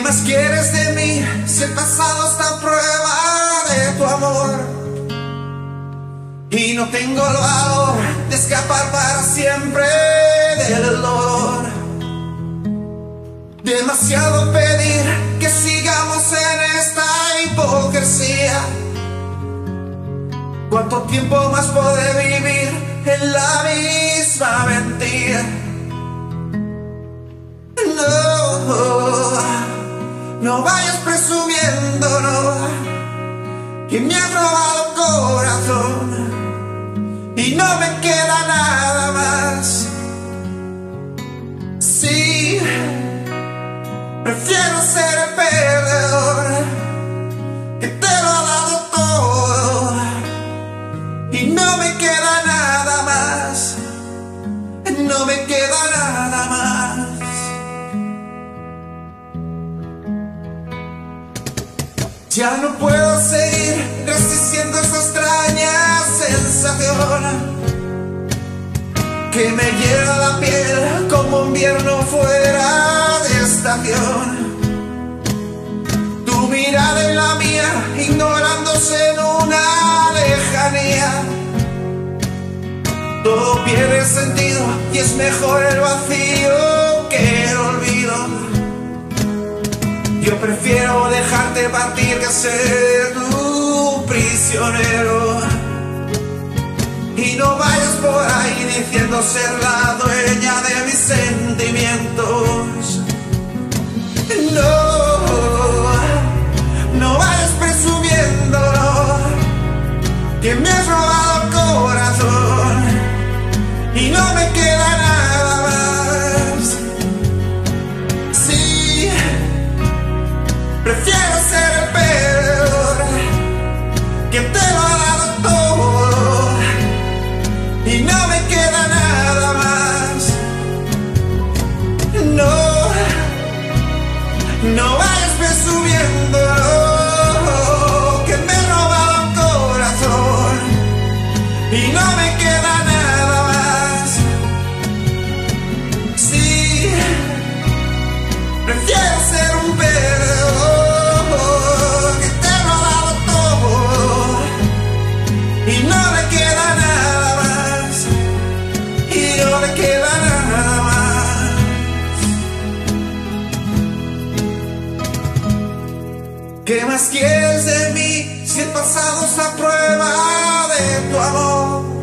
más quieres de mí si el pasado está prueba de tu amor? Y no tengo el valor de escapar para siempre del dolor. Demasiado pedir que sigamos en esta hipocresía. ¿Cuánto tiempo más poder vivir en la misma mentira? No vayas presumiendo, que me has robado el corazón y no me queda nada más. Sí, prefiero ser el perdedor que te lo ha dado todo y no me queda nada más. No me queda nada más. Ya no puedo seguir resistiendo esa extraña sensación que me hiela la piel como invierno fuera de estación. Tu mirada en la mía, ignorándose en una lejanía. Todo pierde sentido y es mejor el vacío Yo prefiero dejarte partir que ser tu prisionero. Y no vayas por ahí diciendo ser la dueña de mis sentimientos. No me queda nada más. Sí, prefiero ser un perdedor que te lo ha dado todo y no me queda nada más. Y no me queda nada más. ¿Qué más quieres de mí si el pasado está a prueba de tu amor.